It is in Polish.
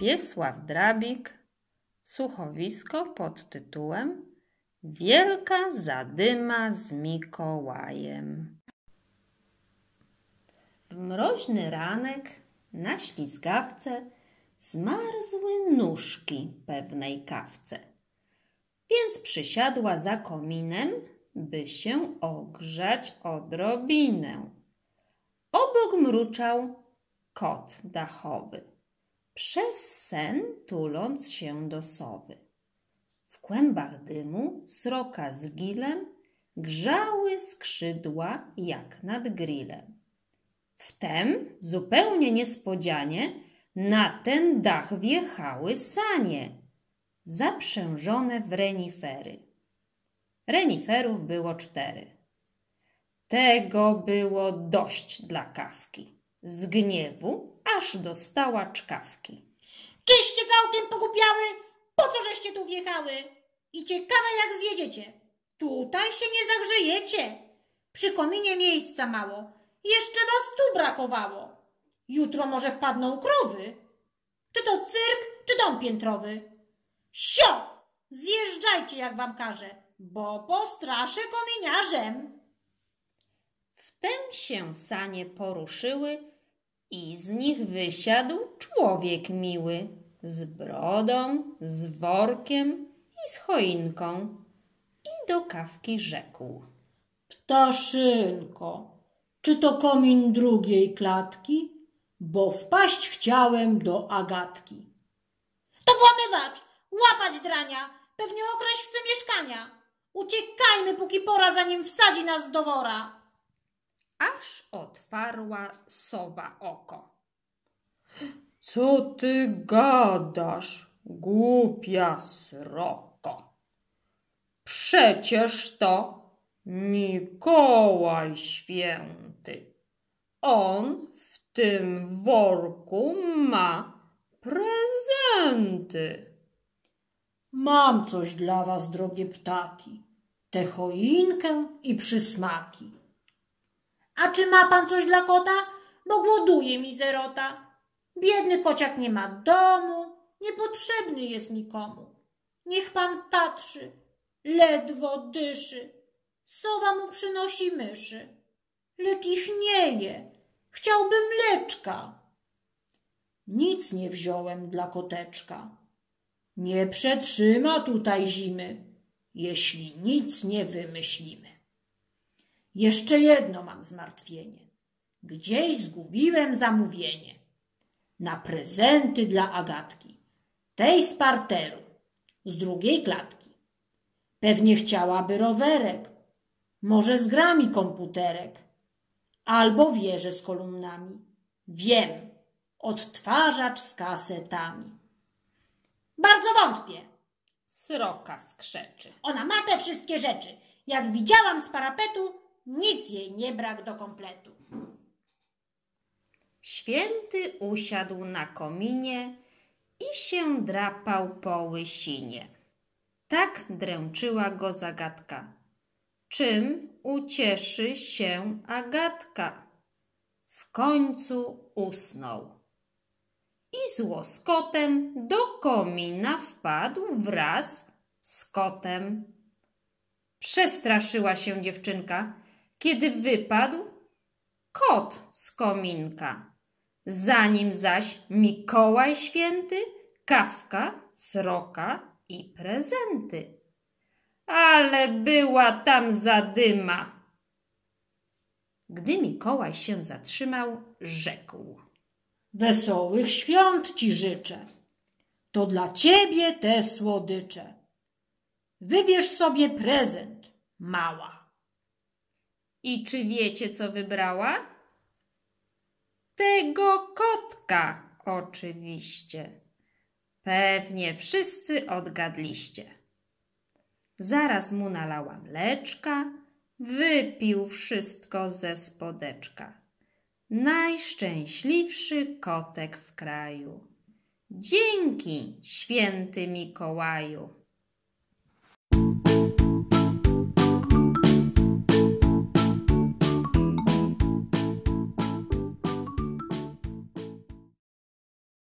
Wiesław Drabik, słuchowisko pod tytułem Wielka zadyma z Mikołajem. W mroźny ranek na ślizgawce zmarzły nóżki pewnej kawce, więc przysiadła za kominem, by się ogrzać odrobinę. Obok mruczał kot dachowy, przez sen tuląc się do sowy. W kłębach dymu sroka z gilem grzały skrzydła jak nad grillem. Wtem zupełnie niespodzianie na ten dach wjechały sanie, zaprzężone w renifery. Reniferów było cztery. Tego było dość dla kawki. Z gniewu aż dostała czkawki. Czyście całkiem pogłupiały? Po co żeście tu wjechały? I ciekawe jak zjedziecie. Tutaj się nie zagrzejecie. Przy kominie miejsca mało. Jeszcze was tu brakowało. Jutro może wpadną krowy. Czy to cyrk, czy dom piętrowy? Sio! Zjeżdżajcie, jak wam każę, bo postraszę kominiarzem. Wtem się sanie poruszyły i z nich wysiadł człowiek miły, z brodą, z workiem i z choinką i do kawki rzekł. Ptaszynko, czy to komin drugiej klatki? Bo wpaść chciałem do Agatki. To włamywacz, łapać drania, pewnie okraść chce mieszkania. Uciekajmy, póki pora, zanim wsadzi nas do wora. Aż otwarła sowa oko. Co ty gadasz, głupia sroko? Przecież to Mikołaj Święty. On w tym worku ma prezenty. Mam coś dla was, drogie ptaki, tę choinkę i przysmaki. A czy ma pan coś dla kota? Bo głoduje mi zerota. Biedny kociak nie ma domu, niepotrzebny jest nikomu. Niech pan patrzy, ledwo dyszy. Sowa mu przynosi myszy, lecz ich nie je. Chciałby mleczka. Nic nie wziąłem dla koteczka. Nie przetrzyma tutaj zimy, jeśli nic nie wymyślimy. Jeszcze jedno mam zmartwienie. Gdzieś zgubiłem zamówienie na prezenty dla Agatki, tej z parteru, z drugiej klatki. Pewnie chciałaby rowerek, może z grami komputerek, albo wieżę z kolumnami. Wiem, odtwarzacz z kasetami. Bardzo wątpię. Sroka skrzeczy. Ona ma te wszystkie rzeczy. Jak widziałam z parapetu, nic jej nie brak do kompletu. Święty usiadł na kominie i się drapał po łysinie. Tak dręczyła go zagadka. Czym ucieszy się Agatka? W końcu usnął. I z łoskotem do komina wpadł wraz z kotem. Przestraszyła się dziewczynka, kiedy wypadł kot z kominka. Za nim zaś Mikołaj Święty, kawka, sroka i prezenty. Ale była tam zadyma. Gdy Mikołaj się zatrzymał, rzekł. Wesołych świąt ci życzę. To dla ciebie te słodycze. Wybierz sobie prezent, mała. I czy wiecie, co wybrała? Tego kotka, oczywiście. Pewnie wszyscy odgadliście. Zaraz mu nalała mleczka, wypił wszystko ze spodeczka. Najszczęśliwszy kotek w kraju. Dzięki, święty Mikołaju.